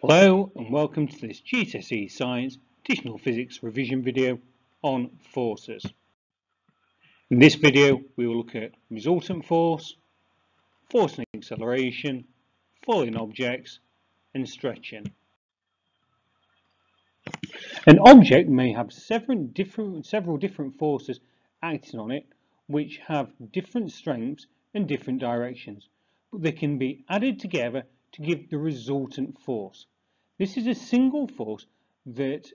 Hello and welcome to this GCSE Science Additional Physics revision video on forces. In this video we will look at resultant force, force and acceleration, falling objects and stretching. An object may have several different, several different forces acting on it which have different strengths and different directions, but they can be added together to give the resultant force. This is a single force that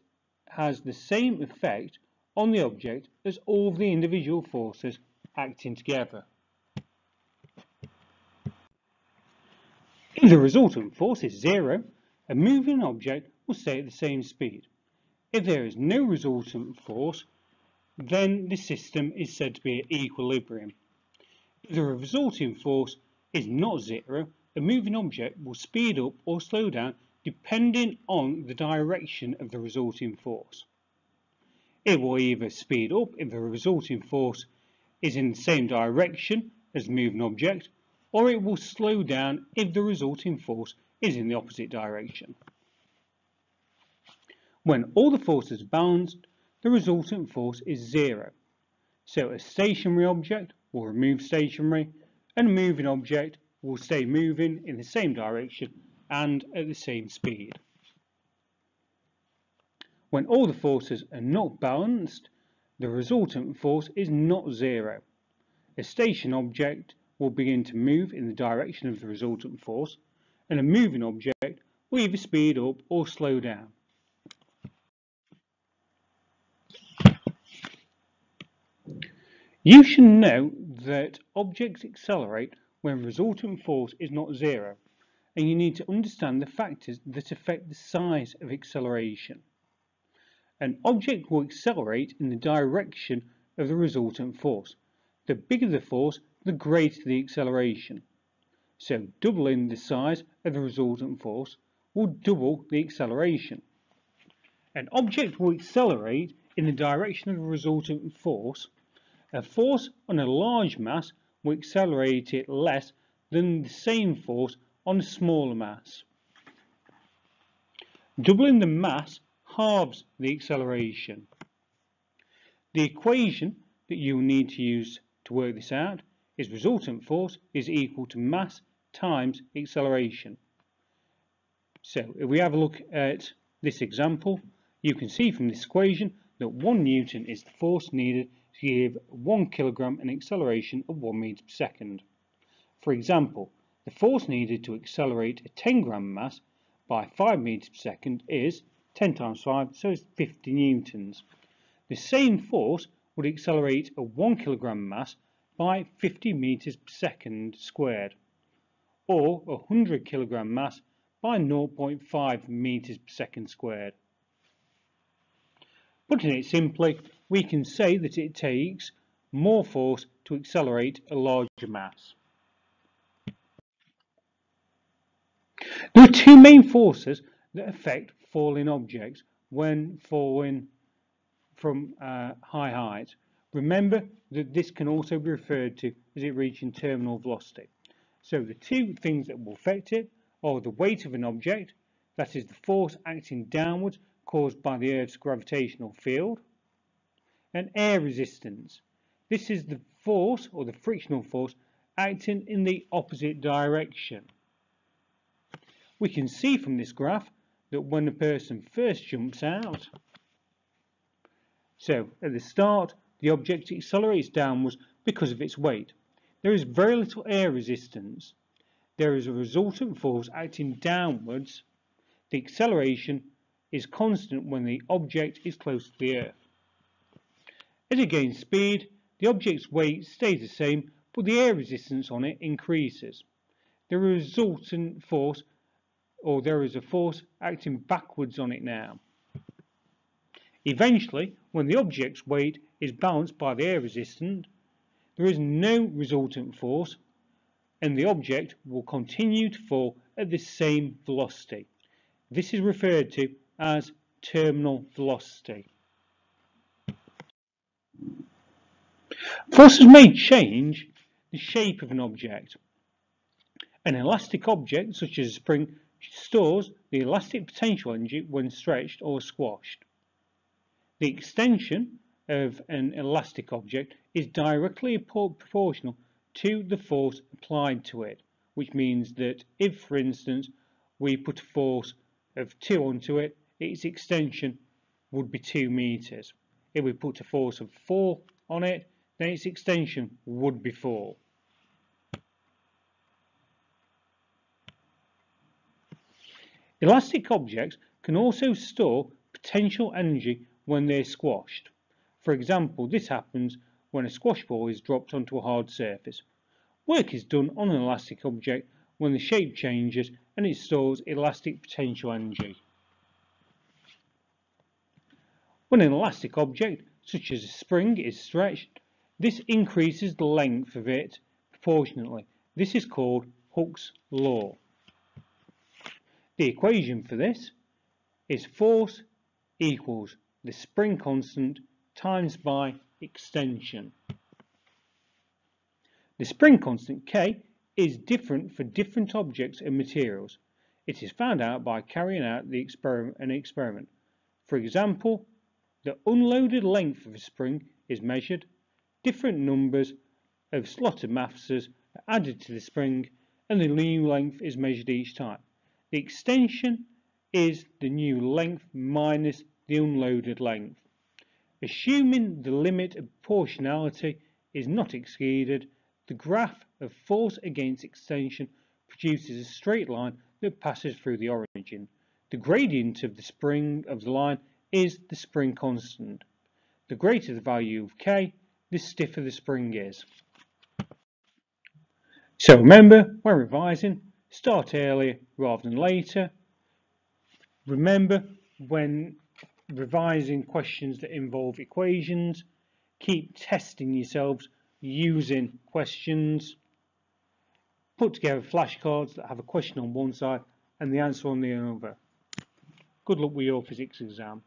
has the same effect on the object as all the individual forces acting together. If the resultant force is zero, a moving object will stay at the same speed. If there is no resultant force, then the system is said to be at equilibrium. If the resulting force is not zero, a moving object will speed up or slow down depending on the direction of the resulting force. It will either speed up if the resulting force is in the same direction as the moving object, or it will slow down if the resulting force is in the opposite direction. When all the forces balanced, the resultant force is zero. So a stationary object will remove stationary, and a moving object will stay moving in the same direction and at the same speed. When all the forces are not balanced, the resultant force is not zero. A station object will begin to move in the direction of the resultant force, and a moving object will either speed up or slow down. You should note that objects accelerate when resultant force is not zero, and you need to understand the factors that affect the size of acceleration. An object will accelerate in the direction of the resultant force. The bigger the force, the greater the acceleration. So doubling the size of the resultant force will double the acceleration. An object will accelerate in the direction of the resultant force a force on a large mass will accelerate it less than the same force on a smaller mass. Doubling the mass halves the acceleration. The equation that you will need to use to work this out is resultant force is equal to mass times acceleration. So if we have a look at this example, you can see from this equation that 1 Newton is the force needed to give 1 kilogram an acceleration of 1 meter per second. For example, the force needed to accelerate a 10 gram mass by 5 meters per second is 10 times 5, so it's 50 newtons. The same force would accelerate a 1 kilogram mass by 50 meters per second squared, or a 100 kilogram mass by 0.5 meters per second squared. Putting it simply, we can say that it takes more force to accelerate a larger mass. There are two main forces that affect falling objects when falling from uh, high height. Remember that this can also be referred to as it reaching terminal velocity. So the two things that will affect it are the weight of an object, that is the force acting downwards caused by the Earth's gravitational field, and air resistance. This is the force or the frictional force acting in the opposite direction. We can see from this graph that when a person first jumps out, so at the start the object accelerates downwards because of its weight. There is very little air resistance. There is a resultant force acting downwards. The acceleration is constant when the object is close to the Earth. As it gains speed, the object's weight stays the same, but the air resistance on it increases. The resultant force, or there is a force acting backwards on it now. Eventually, when the object's weight is balanced by the air resistance, there is no resultant force and the object will continue to fall at the same velocity. This is referred to as terminal velocity. Forces may change the shape of an object. An elastic object, such as a spring, stores the elastic potential energy when stretched or squashed. The extension of an elastic object is directly proportional to the force applied to it, which means that if, for instance, we put a force of 2 onto it, its extension would be 2 meters. If we put a force of 4 on it, then its extension would be 4. Elastic objects can also store potential energy when they're squashed. For example, this happens when a squash ball is dropped onto a hard surface. Work is done on an elastic object when the shape changes and it stores elastic potential energy. When an elastic object, such as a spring, is stretched, this increases the length of it proportionately. This is called Hooke's law. The equation for this is force equals the spring constant times by extension. The spring constant K is different for different objects and materials. It is found out by carrying out the experiment, an experiment. For example, the unloaded length of a spring is measured, different numbers of slotted massas are added to the spring, and the new length is measured each time. The extension is the new length minus the unloaded length. Assuming the limit of proportionality is not exceeded, the graph of force against extension produces a straight line that passes through the origin. The gradient of the spring of the line is the spring constant. The greater the value of K, the stiffer the spring is. So remember, when revising, Start earlier rather than later. Remember, when revising questions that involve equations, keep testing yourselves using questions. Put together flashcards that have a question on one side and the answer on the other. Good luck with your physics exam.